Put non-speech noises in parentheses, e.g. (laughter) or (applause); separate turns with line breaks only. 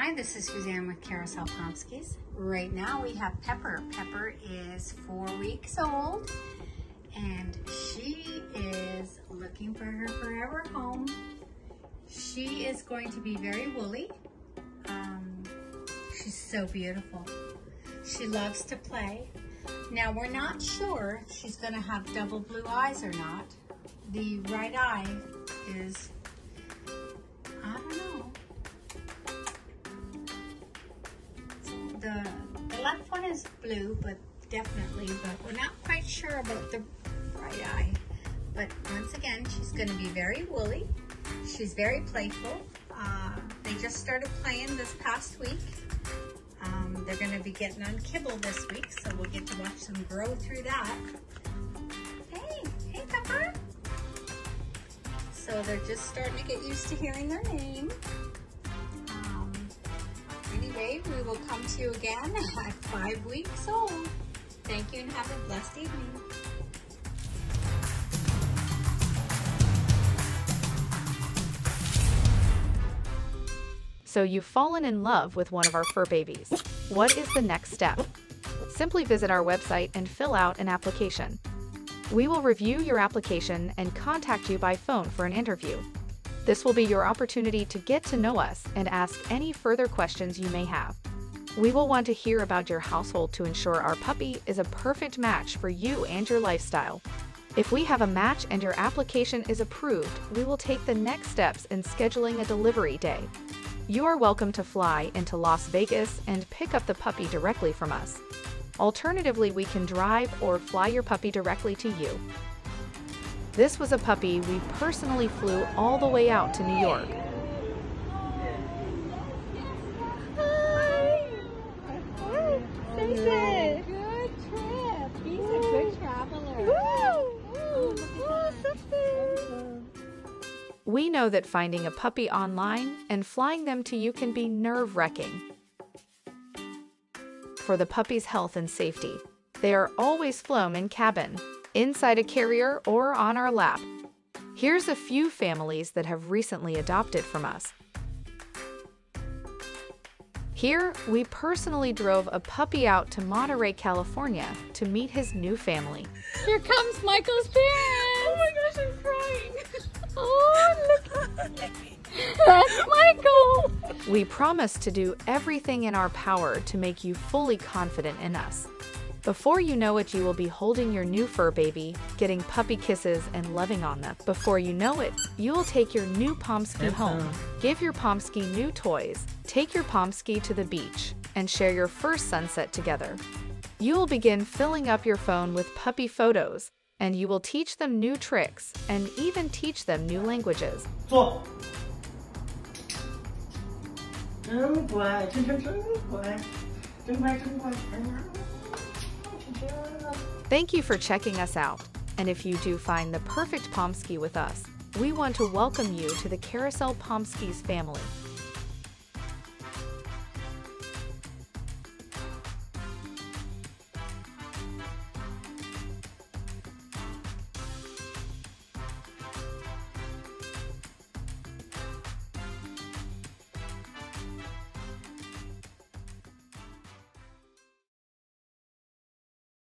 Hi, this is Suzanne with Carrousel Pomskies. Right now we have Pepper. Pepper is four weeks old and she is looking for her forever home. She is going to be very woolly. Um, she's so beautiful. She loves to play. Now we're not sure if she's gonna have double blue eyes or not. The right eye is, left one is blue, but definitely, but we're not quite sure about the right eye. But once again, she's gonna be very woolly. She's very playful. Uh, they just started playing this past week. Um, they're gonna be getting on kibble this week, so we'll get to watch them grow through that. Hey, hey Pepper. So they're just starting to get used to hearing their name. Anyway, we will come to you again (laughs) at five weeks old. Thank you and have a blessed evening.
So you've fallen in love with one of our fur babies. What is the next step? Simply visit our website and fill out an application. We will review your application and contact you by phone for an interview. This will be your opportunity to get to know us and ask any further questions you may have. We will want to hear about your household to ensure our puppy is a perfect match for you and your lifestyle. If we have a match and your application is approved, we will take the next steps in scheduling a delivery day. You are welcome to fly into Las Vegas and pick up the puppy directly from us. Alternatively, we can drive or fly your puppy directly to you. This was a puppy we personally flew all the way out to New York.
Good trip. He's a good traveler.
We know that finding a puppy online and flying them to you can be nerve wracking. For the puppy's health and safety, they are always flown in cabin, inside a carrier, or on our lap. Here's a few families that have recently adopted from us. Here, we personally drove a puppy out to Monterey, California to meet his new family.
Here comes Michael's parents. Oh my gosh, I'm crying. (laughs) Oh, look. That's Michael.
We promise to do everything in our power to make you fully confident in us. Before you know it, you will be holding your new fur baby, getting puppy kisses, and loving on them. Before you know it, you will take your new Pomsky home, give your Pomsky new toys, take your Pomsky to the beach, and share your first sunset together. You will begin filling up your phone with puppy photos, and you will teach them new tricks and even teach them new languages.
坐，真
Thank you for checking us out. And if you do find the perfect Pomsky with us, we want to welcome you to the Carrousel Pomskies family.